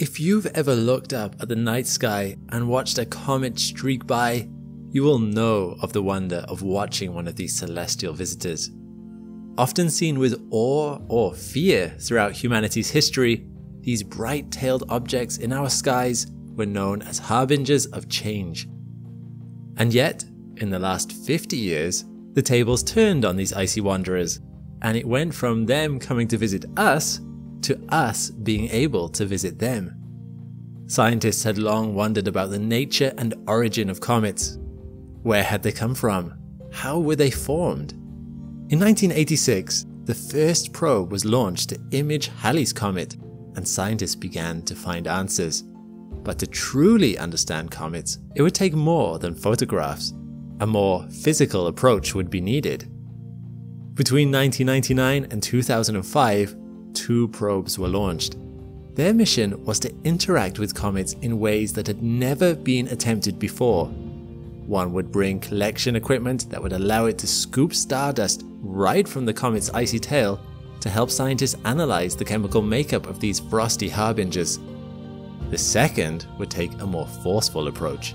If you've ever looked up at the night sky and watched a comet streak by, you will know of the wonder of watching one of these celestial visitors. Often seen with awe or fear throughout humanity's history, these bright tailed objects in our skies were known as harbingers of change. And yet, in the last 50 years, the tables turned on these icy wanderers, and it went from them coming to visit us to us being able to visit them. Scientists had long wondered about the nature and origin of comets. Where had they come from? How were they formed? In 1986, the first probe was launched to image Halley's Comet, and scientists began to find answers. But to truly understand comets, it would take more than photographs. A more physical approach would be needed. Between 1999 and 2005, two probes were launched. Their mission was to interact with comets in ways that had never been attempted before. One would bring collection equipment that would allow it to scoop stardust right from the comet's icy tail to help scientists analyze the chemical makeup of these frosty harbingers. The second would take a more forceful approach.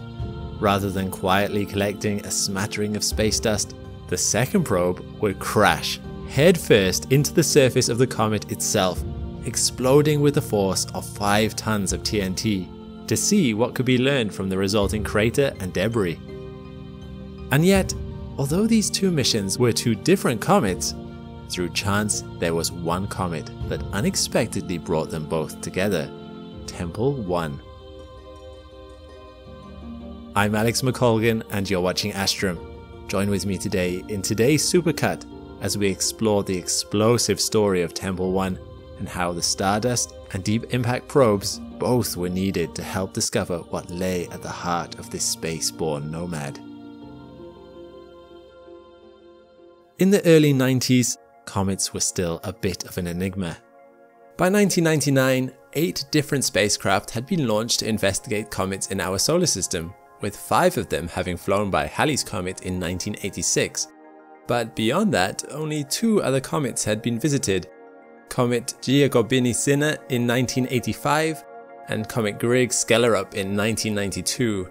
Rather than quietly collecting a smattering of space dust, the second probe would crash headfirst into the surface of the comet itself, exploding with a force of 5 tons of TNT, to see what could be learned from the resulting crater and debris. And yet, although these two missions were two different comets, through chance there was one comet that unexpectedly brought them both together Tempel 1. I'm Alex McColgan and you're watching Astrum. Join with me today in today's Supercut as we explore the explosive story of Tempel 1 and how the Stardust and Deep Impact probes both were needed to help discover what lay at the heart of this space-borne nomad. In the early 90s, comets were still a bit of an enigma. By 1999, eight different spacecraft had been launched to investigate comets in our solar system, with five of them having flown by Halley's Comet in 1986. But beyond that, only two other comets had been visited, Comet Giacobini-Zinner in 1985 and Comet Grigg-Skellerup in 1992.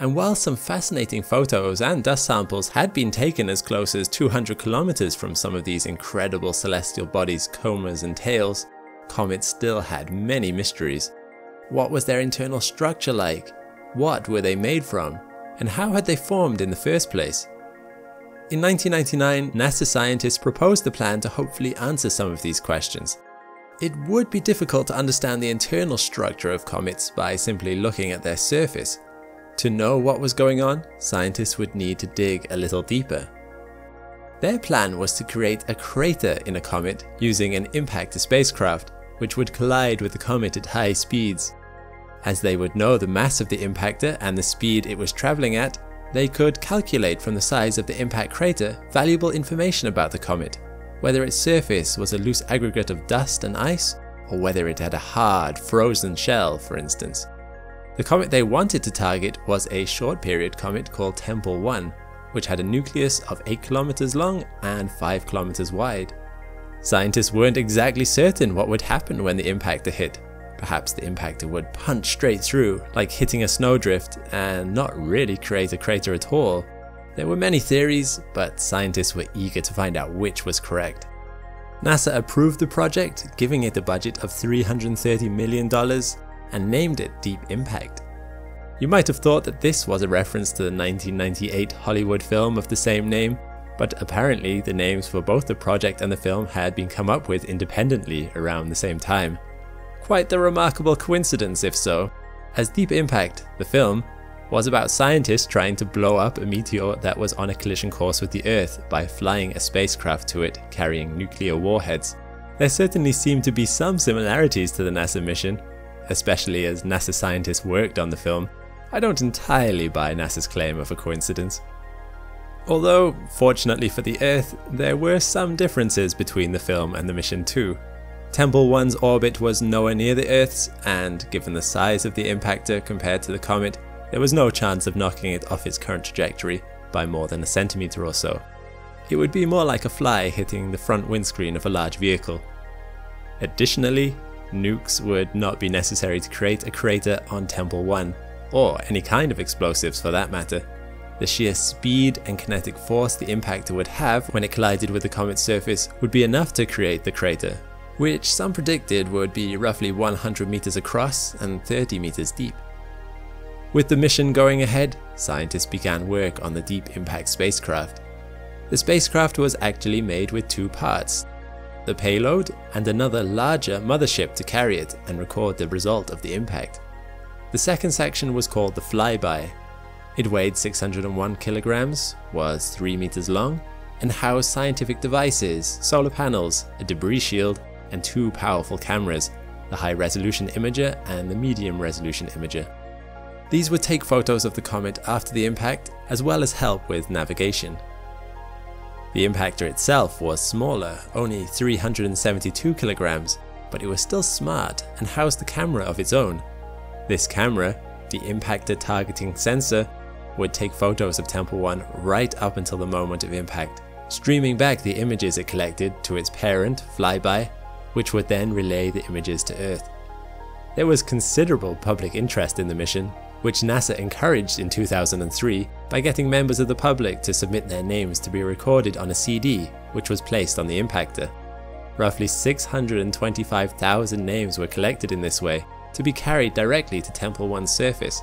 And while some fascinating photos and dust samples had been taken as close as 200 kilometers from some of these incredible celestial bodies' comas and tails, comets still had many mysteries. What was their internal structure like? What were they made from? And how had they formed in the first place? In 1999, NASA scientists proposed the plan to hopefully answer some of these questions. It would be difficult to understand the internal structure of comets by simply looking at their surface. To know what was going on, scientists would need to dig a little deeper. Their plan was to create a crater in a comet using an impactor spacecraft, which would collide with the comet at high speeds. As they would know the mass of the impactor and the speed it was travelling at, they could calculate from the size of the impact crater valuable information about the comet, whether its surface was a loose aggregate of dust and ice, or whether it had a hard, frozen shell, for instance. The comet they wanted to target was a short period comet called Tempel 1, which had a nucleus of 8 kilometers long and 5 kilometers wide. Scientists weren't exactly certain what would happen when the impactor hit, Perhaps the impactor would punch straight through, like hitting a snowdrift, and not really create a crater at all. There were many theories, but scientists were eager to find out which was correct. NASA approved the project, giving it a budget of $330 million and named it Deep Impact. You might have thought that this was a reference to the 1998 Hollywood film of the same name, but apparently the names for both the project and the film had been come up with independently around the same time. Quite the remarkable coincidence, if so, as Deep Impact, the film, was about scientists trying to blow up a meteor that was on a collision course with the Earth by flying a spacecraft to it carrying nuclear warheads. There certainly seem to be some similarities to the NASA mission, especially as NASA scientists worked on the film. I don't entirely buy NASA's claim of a coincidence. Although, fortunately for the Earth, there were some differences between the film and the mission too. Tempel 1's orbit was nowhere near the Earth's, and given the size of the impactor compared to the comet, there was no chance of knocking it off its current trajectory by more than a centimeter or so. It would be more like a fly hitting the front windscreen of a large vehicle. Additionally, nukes would not be necessary to create a crater on Tempel 1, or any kind of explosives for that matter. The sheer speed and kinetic force the impactor would have when it collided with the comet's surface would be enough to create the crater, which some predicted would be roughly 100 meters across and 30 meters deep. With the mission going ahead, scientists began work on the Deep Impact spacecraft. The spacecraft was actually made with two parts, the payload and another larger mothership to carry it and record the result of the impact. The second section was called the flyby. It weighed 601 kilograms, was 3 meters long, and housed scientific devices, solar panels, a debris shield, and two powerful cameras, the high resolution imager and the medium resolution imager. These would take photos of the comet after the impact, as well as help with navigation. The impactor itself was smaller, only 372 kilograms, but it was still smart and housed a camera of its own. This camera, the impactor targeting sensor, would take photos of Tempel 1 right up until the moment of impact, streaming back the images it collected to its parent, Flyby, which would then relay the images to Earth. There was considerable public interest in the mission, which NASA encouraged in 2003 by getting members of the public to submit their names to be recorded on a CD, which was placed on the impactor. Roughly 625,000 names were collected in this way to be carried directly to Tempel 1's surface.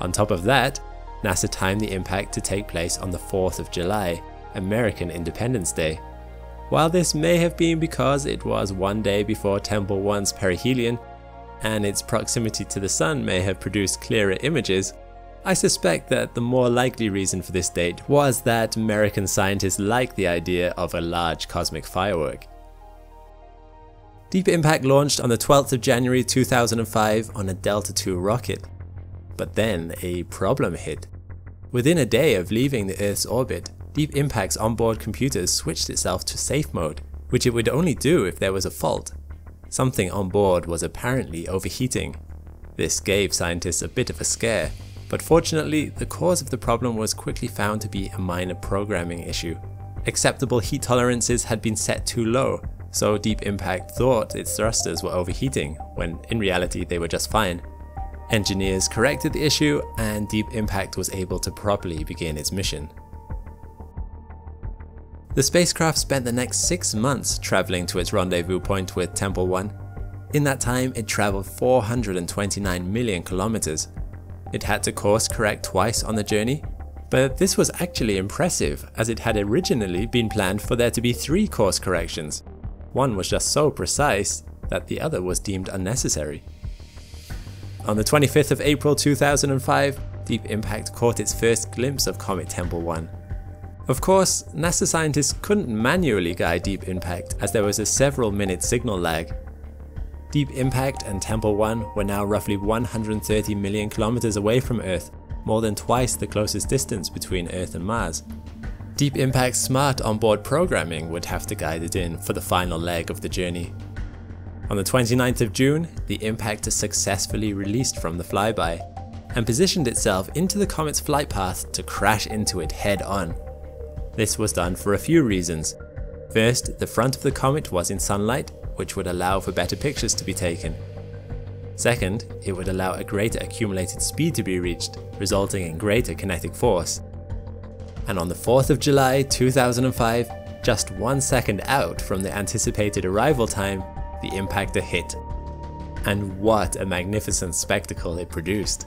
On top of that, NASA timed the impact to take place on the 4th of July, American Independence Day. While this may have been because it was one day before Tempel 1's perihelion, and its proximity to the Sun may have produced clearer images, I suspect that the more likely reason for this date was that American scientists liked the idea of a large cosmic firework. Deep Impact launched on the 12th of January 2005 on a Delta II rocket. But then a problem hit. Within a day of leaving the Earth's orbit, Deep Impact's onboard computer switched itself to safe mode, which it would only do if there was a fault. Something on board was apparently overheating. This gave scientists a bit of a scare, but fortunately the cause of the problem was quickly found to be a minor programming issue. Acceptable heat tolerances had been set too low, so Deep Impact thought its thrusters were overheating, when in reality they were just fine. Engineers corrected the issue and Deep Impact was able to properly begin its mission. The spacecraft spent the next six months traveling to its rendezvous point with Tempel 1. In that time, it traveled 429 million kilometers. It had to course correct twice on the journey, but this was actually impressive as it had originally been planned for there to be three course corrections. One was just so precise that the other was deemed unnecessary. On the 25th of April 2005, Deep Impact caught its first glimpse of Comet Tempel 1. Of course, NASA scientists couldn't manually guide Deep Impact as there was a several minute signal lag. Deep Impact and Tempel 1 were now roughly 130 million kilometers away from Earth, more than twice the closest distance between Earth and Mars. Deep Impact's smart onboard programming would have to guide it in for the final leg of the journey. On the 29th of June, the impactor successfully released from the flyby and positioned itself into the comet's flight path to crash into it head on. This was done for a few reasons. First, the front of the comet was in sunlight, which would allow for better pictures to be taken. Second, it would allow a greater accumulated speed to be reached, resulting in greater kinetic force. And on the 4th of July 2005, just one second out from the anticipated arrival time, the impactor hit. And what a magnificent spectacle it produced.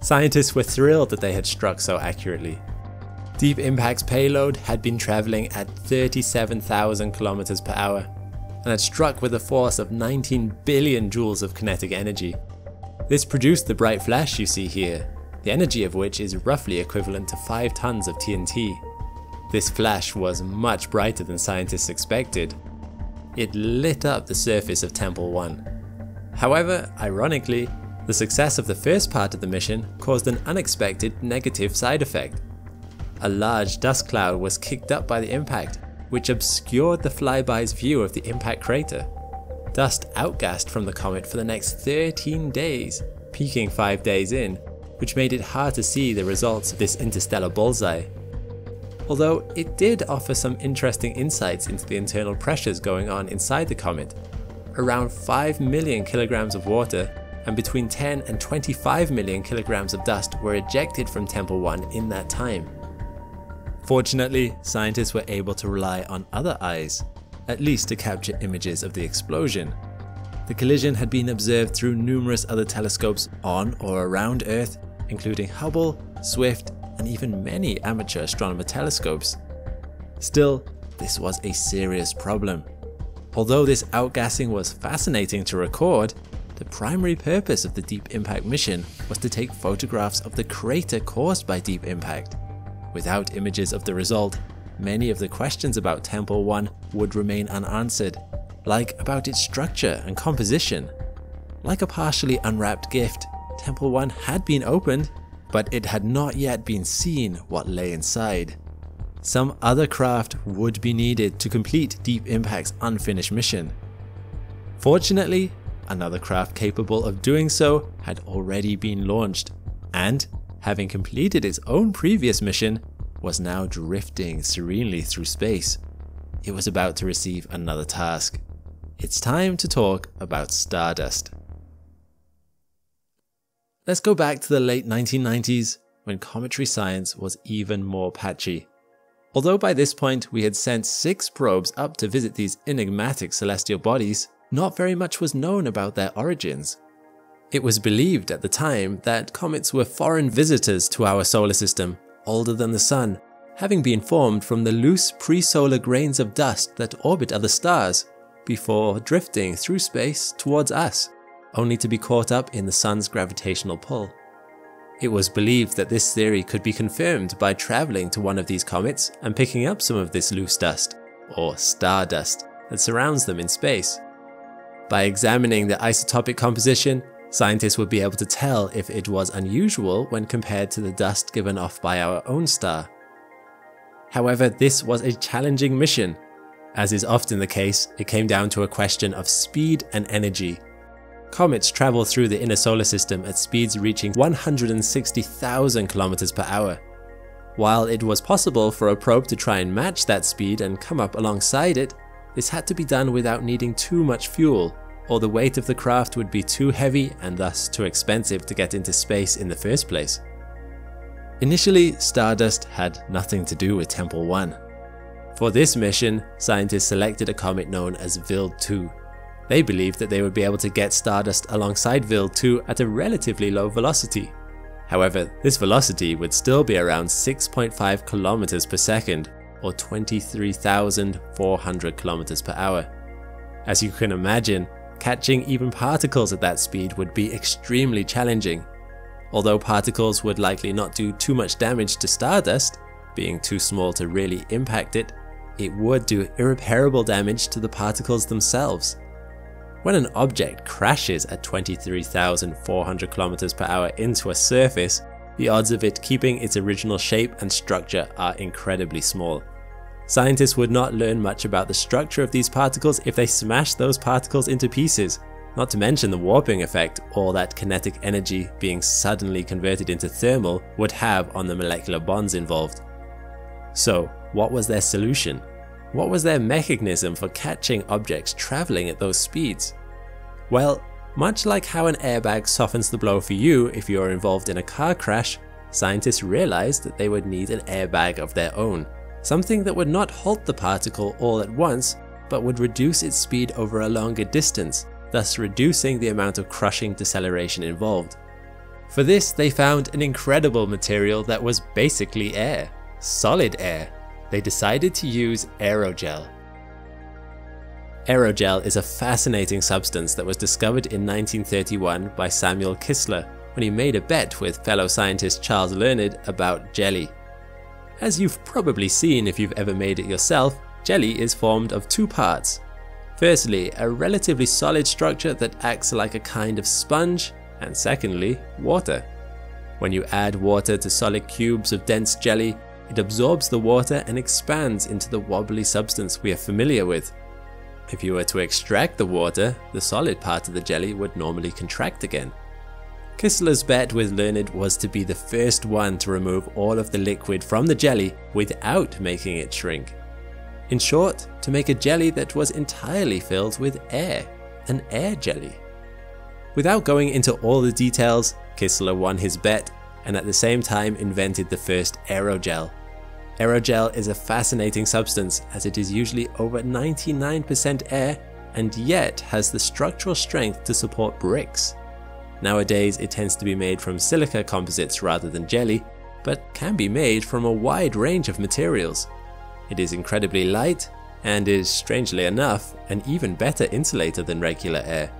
Scientists were thrilled that they had struck so accurately, Deep Impact's payload had been travelling at 37,000 km per hour and had struck with a force of 19 billion joules of kinetic energy. This produced the bright flash you see here, the energy of which is roughly equivalent to 5 tons of TNT. This flash was much brighter than scientists expected. It lit up the surface of Tempel 1. However, ironically, the success of the first part of the mission caused an unexpected negative side effect. A large dust cloud was kicked up by the impact, which obscured the flyby's view of the impact crater. Dust outgassed from the comet for the next 13 days, peaking 5 days in, which made it hard to see the results of this interstellar bullseye. Although it did offer some interesting insights into the internal pressures going on inside the comet. around 5 million kilograms of water and between 10 and 25 million kilograms of dust were ejected from Tempel 1 in that time. Fortunately, scientists were able to rely on other eyes, at least to capture images of the explosion. The collision had been observed through numerous other telescopes on or around Earth, including Hubble, Swift, and even many amateur astronomer telescopes. Still, this was a serious problem. Although this outgassing was fascinating to record, the primary purpose of the Deep Impact mission was to take photographs of the crater caused by Deep Impact. Without images of the result, many of the questions about Tempel 1 would remain unanswered, like about its structure and composition. Like a partially unwrapped gift, Tempel 1 had been opened, but it had not yet been seen what lay inside. Some other craft would be needed to complete Deep Impact's unfinished mission. Fortunately, Another craft capable of doing so had already been launched, and, having completed its own previous mission, was now drifting serenely through space. It was about to receive another task. It's time to talk about Stardust. Let's go back to the late 1990s when cometary science was even more patchy. Although by this point we had sent six probes up to visit these enigmatic celestial bodies, not very much was known about their origins. It was believed at the time that comets were foreign visitors to our solar system, older than the Sun, having been formed from the loose pre-solar grains of dust that orbit other stars, before drifting through space towards us, only to be caught up in the Sun's gravitational pull. It was believed that this theory could be confirmed by traveling to one of these comets and picking up some of this loose dust, or stardust, that surrounds them in space. By examining the isotopic composition, scientists would be able to tell if it was unusual when compared to the dust given off by our own star. However, this was a challenging mission. As is often the case, it came down to a question of speed and energy. Comets travel through the inner solar system at speeds reaching 160,000 km per hour. While it was possible for a probe to try and match that speed and come up alongside it, this had to be done without needing too much fuel, or the weight of the craft would be too heavy and thus too expensive to get into space in the first place. Initially, Stardust had nothing to do with Tempel 1. For this mission, scientists selected a comet known as Wild 2. They believed that they would be able to get Stardust alongside Wild 2 at a relatively low velocity. However, this velocity would still be around 6.5 kilometers per second, or 23,400 kilometers per hour. As you can imagine, catching even particles at that speed would be extremely challenging. Although particles would likely not do too much damage to Stardust, being too small to really impact it, it would do irreparable damage to the particles themselves. When an object crashes at 23,400 km per hour into a surface, the odds of it keeping its original shape and structure are incredibly small. Scientists would not learn much about the structure of these particles if they smashed those particles into pieces, not to mention the warping effect all that kinetic energy being suddenly converted into thermal would have on the molecular bonds involved. So, what was their solution? What was their mechanism for catching objects traveling at those speeds? Well, much like how an airbag softens the blow for you if you are involved in a car crash, scientists realized that they would need an airbag of their own, something that would not halt the particle all at once, but would reduce its speed over a longer distance, thus reducing the amount of crushing deceleration involved. For this, they found an incredible material that was basically air, solid air. They decided to use aerogel, Aerogel is a fascinating substance that was discovered in 1931 by Samuel Kistler when he made a bet with fellow scientist Charles Leonard about jelly. As you've probably seen if you've ever made it yourself, jelly is formed of two parts. Firstly, a relatively solid structure that acts like a kind of sponge, and secondly, water. When you add water to solid cubes of dense jelly, it absorbs the water and expands into the wobbly substance we are familiar with. If you were to extract the water, the solid part of the jelly would normally contract again. Kistler's bet with Leonard was to be the first one to remove all of the liquid from the jelly without making it shrink. In short, to make a jelly that was entirely filled with air. an air jelly. Without going into all the details, Kistler won his bet and at the same time invented the first aerogel. Aerogel is a fascinating substance as it is usually over 99% air and yet has the structural strength to support bricks. Nowadays it tends to be made from silica composites rather than jelly, but can be made from a wide range of materials. It is incredibly light and is, strangely enough, an even better insulator than regular air.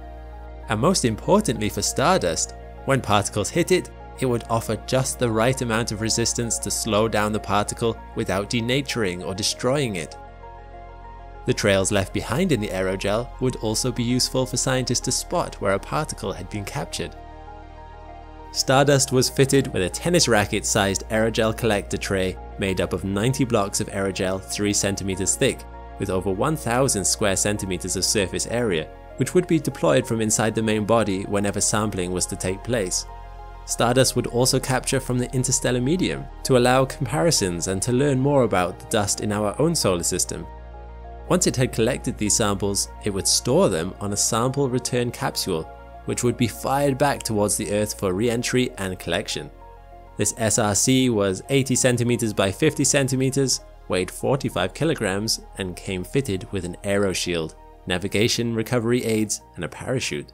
And most importantly for stardust, when particles hit it, it would offer just the right amount of resistance to slow down the particle without denaturing or destroying it. The trails left behind in the aerogel would also be useful for scientists to spot where a particle had been captured. Stardust was fitted with a tennis racket sized aerogel collector tray made up of 90 blocks of aerogel 3 cm thick with over 1000 square centimeters of surface area, which would be deployed from inside the main body whenever sampling was to take place. Stardust would also capture from the interstellar medium to allow comparisons and to learn more about the dust in our own solar system. Once it had collected these samples, it would store them on a sample return capsule, which would be fired back towards the Earth for re-entry and collection. This SRC was 80 centimeters by 50 centimeters, weighed 45 kilograms, and came fitted with an aero shield, navigation recovery aids, and a parachute.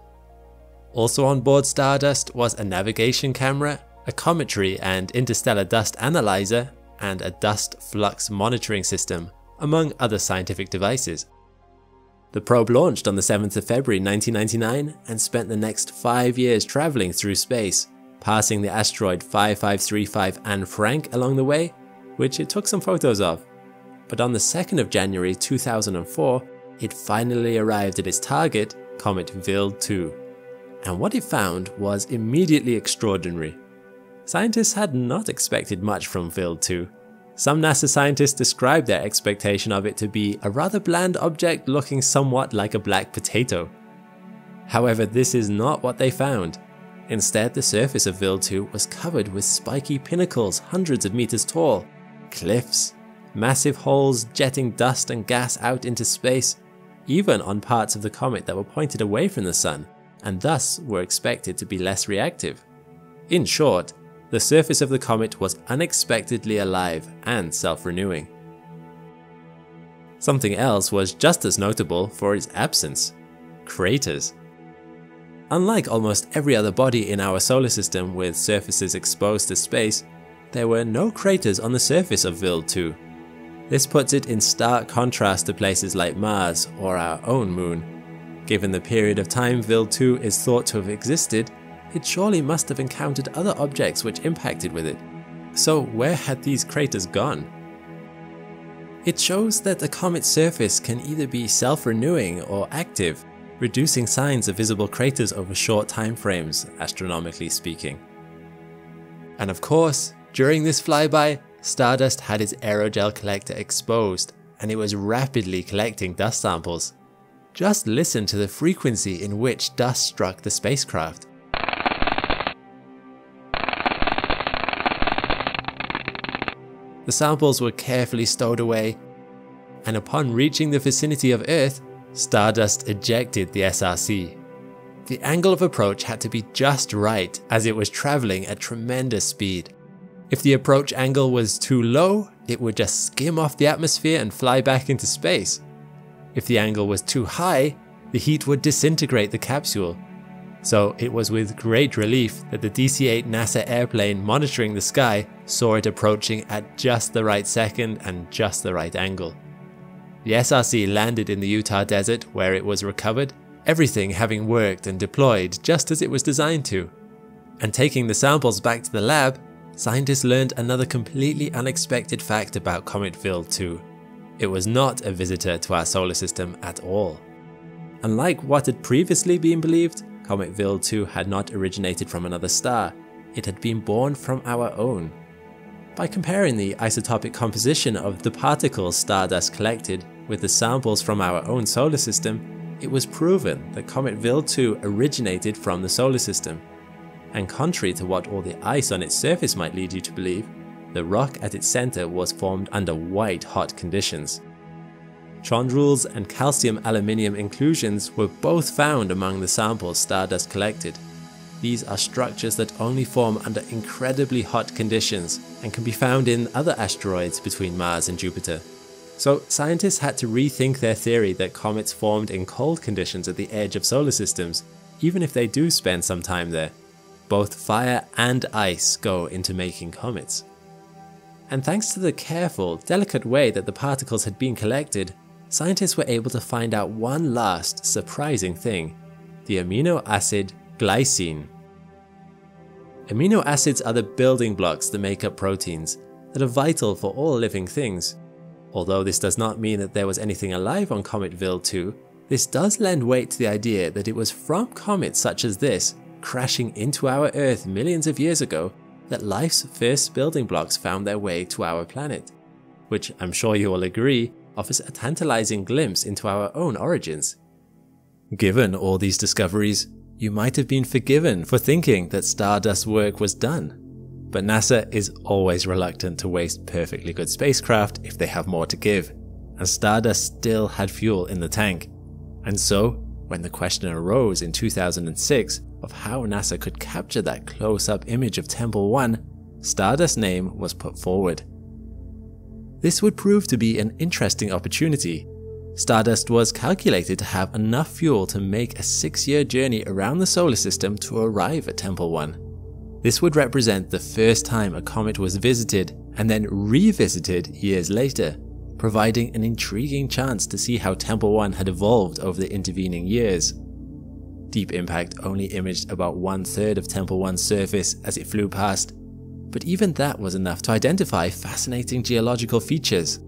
Also on board Stardust was a navigation camera, a cometary and interstellar dust analyzer, and a dust flux monitoring system, among other scientific devices. The probe launched on the 7th of February 1999 and spent the next five years traveling through space, passing the asteroid 5535 Anne Frank along the way, which it took some photos of. But on the 2nd of January 2004, it finally arrived at its target, Comet Wild 2 and what it found was immediately extraordinary. Scientists had not expected much from Wild 2. Some NASA scientists described their expectation of it to be a rather bland object looking somewhat like a black potato. However, this is not what they found. Instead, the surface of Wild 2 was covered with spiky pinnacles hundreds of meters tall, cliffs, massive holes jetting dust and gas out into space, even on parts of the comet that were pointed away from the sun and thus were expected to be less reactive. In short, the surface of the comet was unexpectedly alive and self-renewing. Something else was just as notable for its absence craters. Unlike almost every other body in our solar system with surfaces exposed to space, there were no craters on the surface of Wild 2. This puts it in stark contrast to places like Mars or our own moon, Given the period of time Wild 2 is thought to have existed, it surely must have encountered other objects which impacted with it. So where had these craters gone? It shows that a comet's surface can either be self-renewing or active, reducing signs of visible craters over short time frames, astronomically speaking. And of course, during this flyby, Stardust had its aerogel collector exposed, and it was rapidly collecting dust samples. Just listen to the frequency in which dust struck the spacecraft. The samples were carefully stowed away, and upon reaching the vicinity of Earth, Stardust ejected the SRC. The angle of approach had to be just right as it was traveling at tremendous speed. If the approach angle was too low, it would just skim off the atmosphere and fly back into space. If the angle was too high, the heat would disintegrate the capsule. So it was with great relief that the DC-8 NASA airplane monitoring the sky saw it approaching at just the right second and just the right angle. The SRC landed in the Utah desert where it was recovered, everything having worked and deployed just as it was designed to. And taking the samples back to the lab, scientists learned another completely unexpected fact about Comet Wild 2. It was not a visitor to our solar system at all. Unlike what had previously been believed, Comet Wild 2 had not originated from another star, it had been born from our own. By comparing the isotopic composition of the particles stardust collected with the samples from our own solar system, it was proven that Comet Wild 2 originated from the solar system. And contrary to what all the ice on its surface might lead you to believe, the rock at its center was formed under white hot conditions. Chondrules and calcium aluminium inclusions were both found among the samples Stardust collected. These are structures that only form under incredibly hot conditions and can be found in other asteroids between Mars and Jupiter. So scientists had to rethink their theory that comets formed in cold conditions at the edge of solar systems, even if they do spend some time there. Both fire and ice go into making comets. And thanks to the careful, delicate way that the particles had been collected, scientists were able to find out one last surprising thing, the amino acid glycine. Amino acids are the building blocks that make up proteins, that are vital for all living things. Although this does not mean that there was anything alive on Comet Wild 2, this does lend weight to the idea that it was from comets such as this, crashing into our Earth millions of years ago, that life's first building blocks found their way to our planet. Which I'm sure you will agree offers a tantalizing glimpse into our own origins. Given all these discoveries, you might have been forgiven for thinking that Stardust's work was done. But NASA is always reluctant to waste perfectly good spacecraft if they have more to give, and Stardust still had fuel in the tank. And so, when the question arose in 2006 of how NASA could capture that close-up image of Tempel 1, Stardust's name was put forward. This would prove to be an interesting opportunity. Stardust was calculated to have enough fuel to make a six-year journey around the solar system to arrive at Tempel 1. This would represent the first time a comet was visited and then revisited years later, providing an intriguing chance to see how Tempel 1 had evolved over the intervening years. Deep Impact only imaged about one third of Tempel 1's surface as it flew past, but even that was enough to identify fascinating geological features.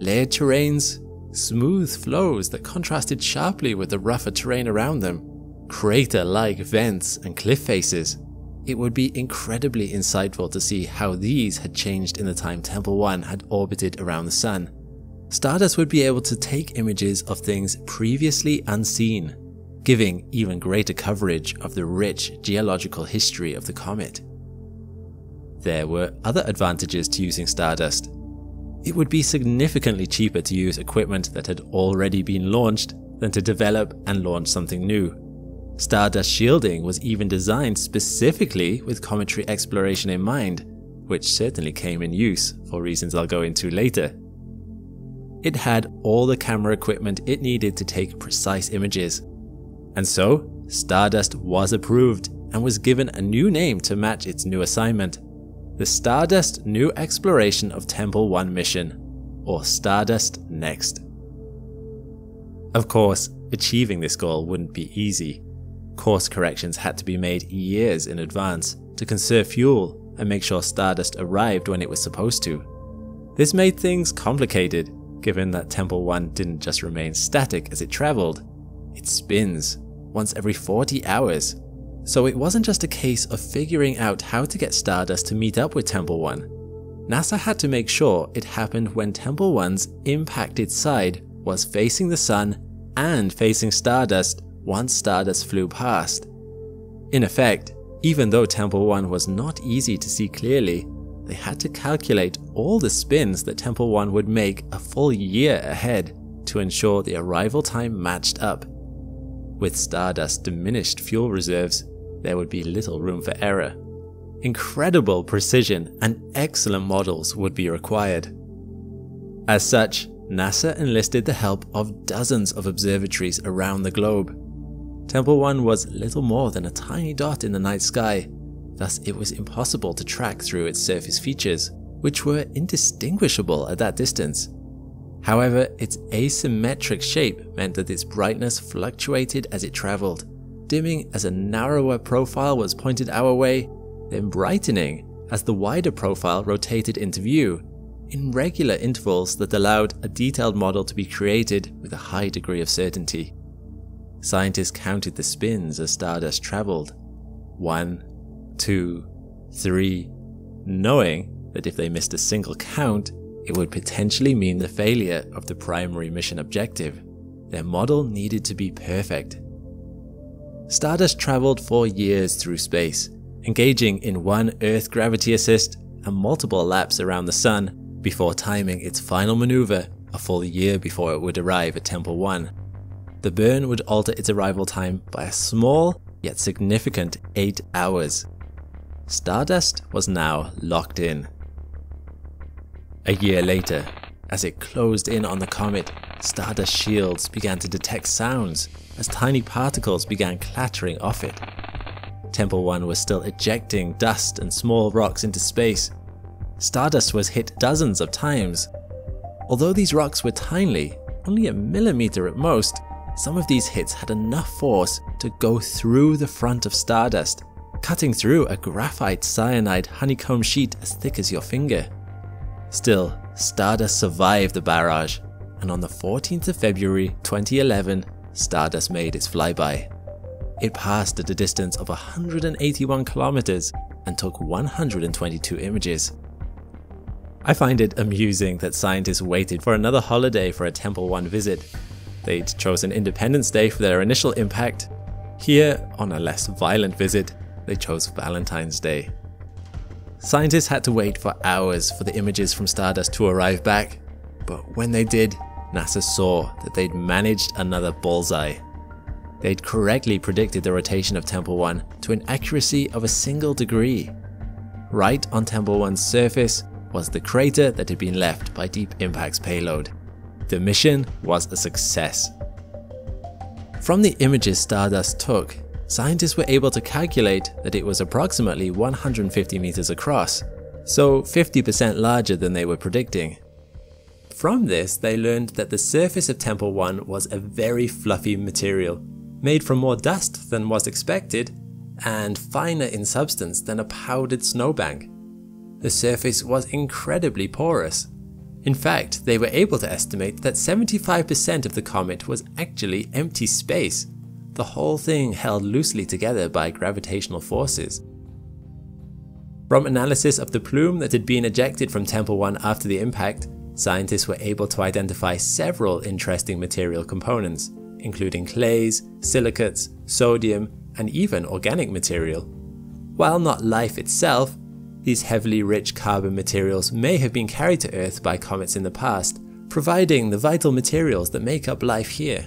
Layered terrains, smooth flows that contrasted sharply with the rougher terrain around them, crater-like vents and cliff faces, it would be incredibly insightful to see how these had changed in the time Tempel 1 had orbited around the Sun. Stardust would be able to take images of things previously unseen, giving even greater coverage of the rich geological history of the comet. There were other advantages to using Stardust. It would be significantly cheaper to use equipment that had already been launched than to develop and launch something new. Stardust shielding was even designed specifically with cometary exploration in mind, which certainly came in use for reasons I'll go into later. It had all the camera equipment it needed to take precise images. And so, Stardust was approved and was given a new name to match its new assignment. The Stardust New Exploration of Tempel 1 mission, or Stardust Next. Of course, achieving this goal wouldn't be easy. Course corrections had to be made years in advance to conserve fuel and make sure Stardust arrived when it was supposed to. This made things complicated, given that Tempel 1 didn't just remain static as it travelled, it spins once every 40 hours. So it wasn't just a case of figuring out how to get Stardust to meet up with Tempel 1. NASA had to make sure it happened when Tempel 1's impacted side was facing the Sun and facing Stardust once Stardust flew past. In effect, even though Tempel 1 was not easy to see clearly, they had to calculate all the spins that Tempel 1 would make a full year ahead to ensure the arrival time matched up. With Stardust's diminished fuel reserves, there would be little room for error. Incredible precision and excellent models would be required. As such, NASA enlisted the help of dozens of observatories around the globe Tempel 1 was little more than a tiny dot in the night sky, thus it was impossible to track through its surface features, which were indistinguishable at that distance. However, its asymmetric shape meant that its brightness fluctuated as it travelled, dimming as a narrower profile was pointed our way, then brightening as the wider profile rotated into view, in regular intervals that allowed a detailed model to be created with a high degree of certainty. Scientists counted the spins as Stardust traveled. One, two, three, knowing that if they missed a single count, it would potentially mean the failure of the primary mission objective. Their model needed to be perfect. Stardust traveled for years through space, engaging in one Earth gravity assist and multiple laps around the Sun before timing its final maneuver a full year before it would arrive at Tempel 1. The burn would alter its arrival time by a small yet significant 8 hours. Stardust was now locked in. A year later, as it closed in on the comet, Stardust shields began to detect sounds as tiny particles began clattering off it. Tempel 1 was still ejecting dust and small rocks into space. Stardust was hit dozens of times. Although these rocks were tiny, only a millimeter at most, some of these hits had enough force to go through the front of Stardust, cutting through a graphite cyanide honeycomb sheet as thick as your finger. Still, Stardust survived the barrage, and on the 14th of February 2011, Stardust made its flyby. It passed at a distance of 181 kilometers and took 122 images. I find it amusing that scientists waited for another holiday for a Tempel 1 visit They'd chosen Independence Day for their initial impact. Here, on a less violent visit, they chose Valentine's Day. Scientists had to wait for hours for the images from Stardust to arrive back, but when they did, NASA saw that they'd managed another bullseye. They'd correctly predicted the rotation of Tempel 1 to an accuracy of a single degree. Right on Tempel 1's surface was the crater that had been left by Deep Impact's payload. The mission was a success. From the images Stardust took, scientists were able to calculate that it was approximately 150 meters across, so 50% larger than they were predicting. From this, they learned that the surface of Tempel 1 was a very fluffy material, made from more dust than was expected, and finer in substance than a powdered snowbank. The surface was incredibly porous, in fact, they were able to estimate that 75% of the comet was actually empty space, the whole thing held loosely together by gravitational forces. From analysis of the plume that had been ejected from Tempel 1 after the impact, scientists were able to identify several interesting material components, including clays, silicates, sodium, and even organic material. While not life itself, these heavily rich carbon materials may have been carried to Earth by comets in the past, providing the vital materials that make up life here.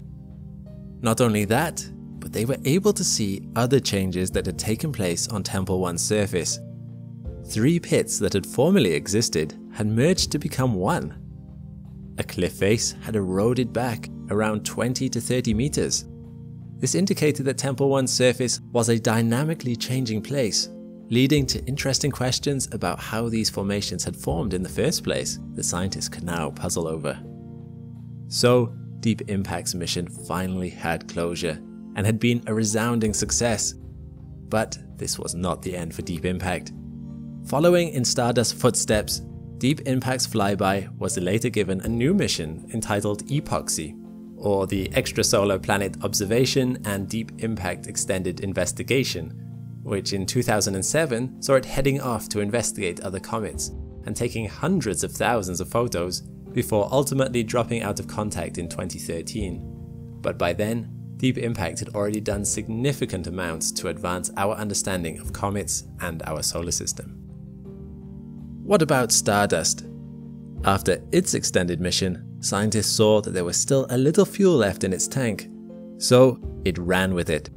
Not only that, but they were able to see other changes that had taken place on Tempel 1's surface. Three pits that had formerly existed had merged to become one. A cliff face had eroded back around 20 to 30 meters. This indicated that Tempel 1's surface was a dynamically changing place leading to interesting questions about how these formations had formed in the first place that scientists could now puzzle over. So, Deep Impact's mission finally had closure and had been a resounding success. But this was not the end for Deep Impact. Following in Stardust's footsteps, Deep Impact's flyby was later given a new mission entitled EPOXI, or the Extrasolar Planet Observation and Deep Impact Extended Investigation, which in 2007 saw it heading off to investigate other comets and taking hundreds of thousands of photos before ultimately dropping out of contact in 2013. But by then, Deep Impact had already done significant amounts to advance our understanding of comets and our solar system. What about Stardust? After its extended mission, scientists saw that there was still a little fuel left in its tank, so it ran with it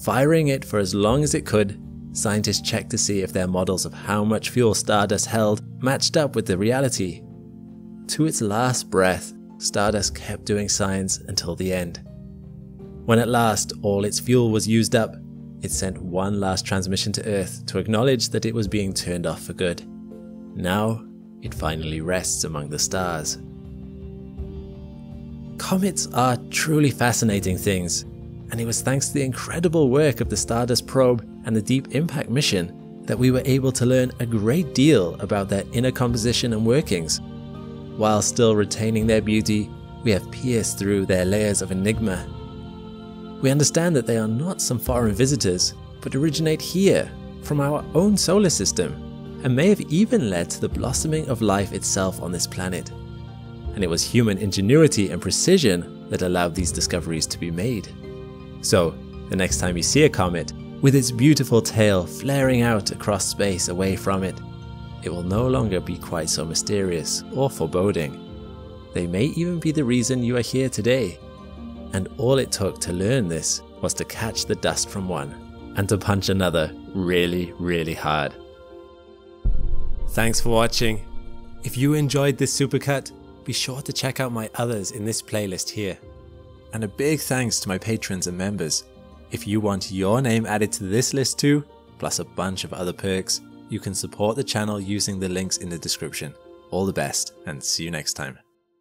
Firing it for as long as it could, scientists checked to see if their models of how much fuel Stardust held matched up with the reality. To its last breath, Stardust kept doing science until the end. When at last all its fuel was used up, it sent one last transmission to Earth to acknowledge that it was being turned off for good. Now, it finally rests among the stars. Comets are truly fascinating things, and it was thanks to the incredible work of the Stardust probe and the Deep Impact mission that we were able to learn a great deal about their inner composition and workings. While still retaining their beauty, we have pierced through their layers of enigma. We understand that they are not some foreign visitors, but originate here, from our own solar system, and may have even led to the blossoming of life itself on this planet. And it was human ingenuity and precision that allowed these discoveries to be made. So, the next time you see a comet, with its beautiful tail flaring out across space away from it, it will no longer be quite so mysterious or foreboding. They may even be the reason you are here today. And all it took to learn this was to catch the dust from one and to punch another really, really hard. Thanks for watching. If you enjoyed this supercut, be sure to check out my others in this playlist here. And a big thanks to my patrons and members. If you want your name added to this list too, plus a bunch of other perks, you can support the channel using the links in the description. All the best and see you next time.